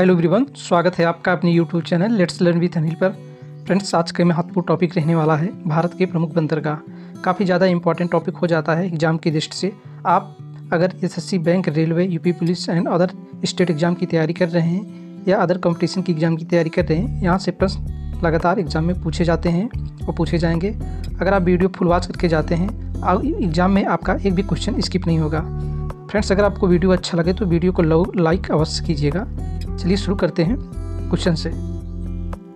Hello everyone स्वागत है आपका अपने YouTube channel let's learn with Anil पर। फ्रेंड्स आज का महत्वपूर्ण टॉपिक रहने वाला है, भारत के प्रमुख बंदरगाह काफ़ी ज़्यादा इंपॉर्टेंट टॉपिक हो जाता है एग्ज़ाम की दृष्टि से। आप अगर SSC bank railway UP police and other state exam की तैयारी कर रहे हैं या अदर कंपटीशन की एग्ज़ाम की तैयारी कर रहे हैं, यहाँ से प्रश्न लगातार एग्ज़ाम में पूछे जाते हैं और पूछे जाएँगे। अगर आप वीडियो फुल वॉच करके जाते हैं एग्ज़ाम में आपका एक भी क्वेश्चन स्किप नहीं होगा। फ्रेंड्स अगर आपको वीडियो अच्छा लगे तो वीडियो को लाइक अवश्य कीजिएगा। चलिए शुरू करते हैं क्वेश्चन से।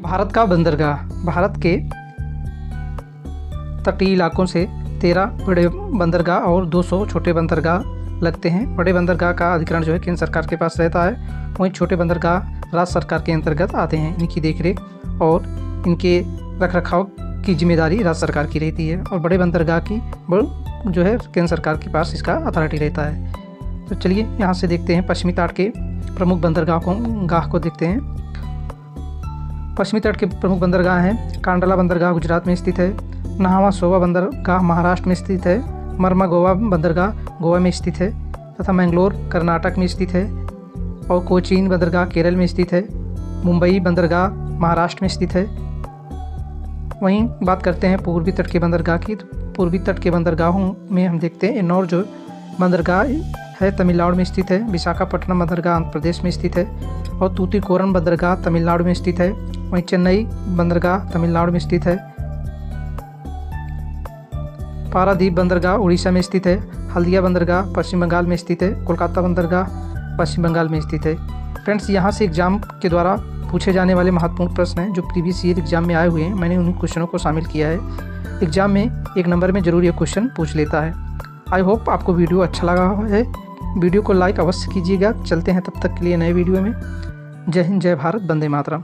भारत का बंदरगाह, भारत के तटीय इलाकों से तेरह बड़े बंदरगाह और 200 छोटे बंदरगाह लगते हैं। बड़े बंदरगाह का अधिकरण जो है केंद्र सरकार के पास रहता है। वहीं छोटे बंदरगाह राज्य सरकार के अंतर्गत आते हैं। इनकी देखरेख और इनके रख रखाव की ज़िम्मेदारी राज्य सरकार की रहती है और बड़े बंदरगाह की जो है केंद्र सरकार के पास इसका अथॉरिटी रहता है। तो चलिए यहाँ से देखते हैं पश्चिमी तट के प्रमुख बंदरगाह को गाह को देखते हैं। पश्चिमी तट के प्रमुख बंदरगाह हैं। कांडला बंदरगाह गुजरात में स्थित है। नहावा सोवा बंदरगाह महाराष्ट्र में स्थित है। मरमा गोवा बंदरगाह गोवा में स्थित है। तथा मैंगलोर, कर्नाटक में स्थित है। और कोचीन बंदरगाह केरल में स्थित है। मुंबई बंदरगाह महाराष्ट्र में स्थित है। वहीं बात करते हैं पूर्वी तट के बंदरगाह की। तो पूर्वी तट के बंदरगाहों में हम देखते हैं इन्नौर जो बंदरगाह है, तमिलनाडु में स्थित है। विशाखापट्टनम बंदरगाह आंध्र प्रदेश में स्थित है और तूतीकोरन बंदरगाह तमिलनाडु में स्थित है। वहीं चेन्नई बंदरगाह तमिलनाडु में स्थित है। पारादीप बंदरगाह उड़ीसा में स्थित है। हल्दिया बंदरगाह पश्चिम बंगाल में स्थित है। कोलकाता बंदरगाह पश्चिम बंगाल में स्थित है। फ्रेंड्स, यहाँ से एग्ज़ाम के द्वारा पूछे जाने वाले महत्वपूर्ण प्रश्न हैं, जो प्रीवियस ईयर एग्ज़ाम में आए हुए हैं। मैंने उन क्वेश्चनों को शामिल किया है। एग्ज़ाम में एक नंबर में ज़रूर ये क्वेश्चन पूछ लेता है। आई होप आपको वीडियो अच्छा लगा है। वीडियो को लाइक अवश्य कीजिएगा। चलते हैं तब तक के लिए नए वीडियो में। जय हिंद, जय भारत बंदे मातरम।